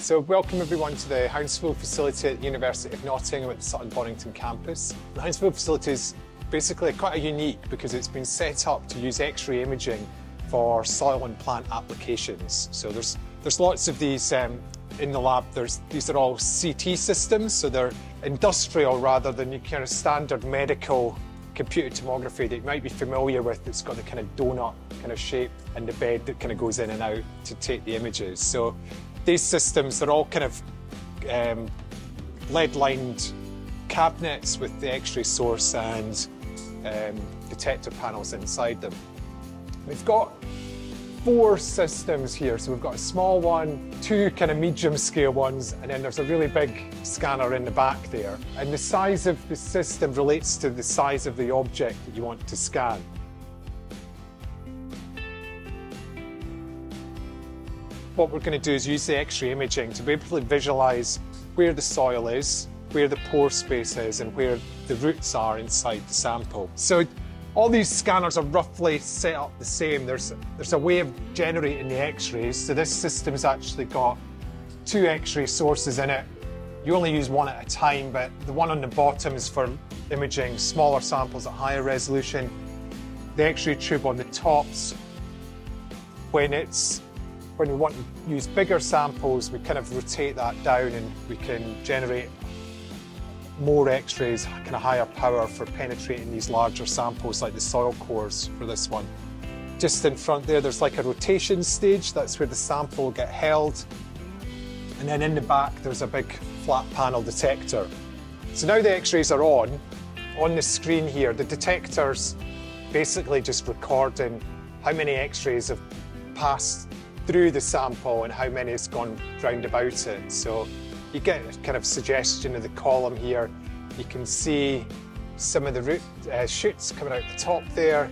So welcome everyone to the Hounsfield facility at the University of Nottingham at the Sutton Bonington campus. The Hounsfield facility is basically quite unique because it's been set up to use X-ray imaging for soil and plant applications. So there's there's lots of these um, in the lab. There's these are all CT systems, so they're industrial rather than your kind of standard medical computer tomography that you might be familiar with. It's got the kind of donut kind of shape and the bed that kind of goes in and out to take the images. So these systems, they're all kind of um, lead-lined cabinets with the X-ray source and um, detector panels inside them. We've got four systems here. So we've got a small one, two kind of medium scale ones, and then there's a really big scanner in the back there. And the size of the system relates to the size of the object that you want to scan. What we're going to do is use the X-ray imaging to be able to visualize where the soil is, where the pore space is, and where the roots are inside the sample. So all these scanners are roughly set up the same. There's, there's a way of generating the X-rays. So this system's actually got two X-ray sources in it. You only use one at a time, but the one on the bottom is for imaging smaller samples at higher resolution. The X-ray tube on the tops, when it's when we want to use bigger samples, we kind of rotate that down and we can generate more x-rays, kind of higher power for penetrating these larger samples like the soil cores for this one. Just in front there, there's like a rotation stage. That's where the sample will get held. And then in the back, there's a big flat panel detector. So now the x-rays are on, on the screen here, the detector's basically just recording how many x-rays have passed through the sample and how many has gone round about it. So you get a kind of suggestion of the column here. You can see some of the root uh, shoots coming out the top there.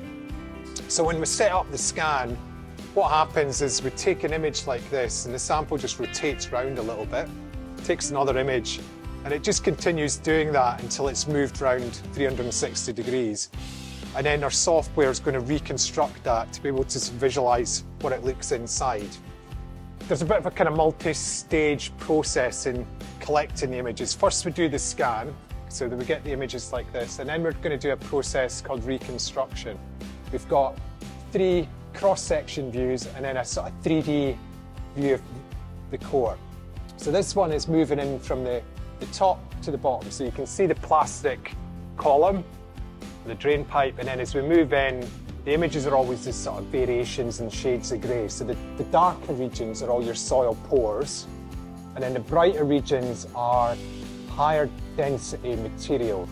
So when we set up the scan, what happens is we take an image like this and the sample just rotates round a little bit, takes another image, and it just continues doing that until it's moved round 360 degrees. And then our software is going to reconstruct that to be able to visualize what it looks inside. There's a bit of a kind of multi-stage process in collecting the images. First we do the scan, so that we get the images like this, and then we're going to do a process called reconstruction. We've got three cross-section views and then a sort of 3D view of the core. So this one is moving in from the, the top to the bottom. So you can see the plastic column the drain pipe, and then as we move in, the images are always these sort of variations and shades of grey. So the, the darker regions are all your soil pores, and then the brighter regions are higher density material.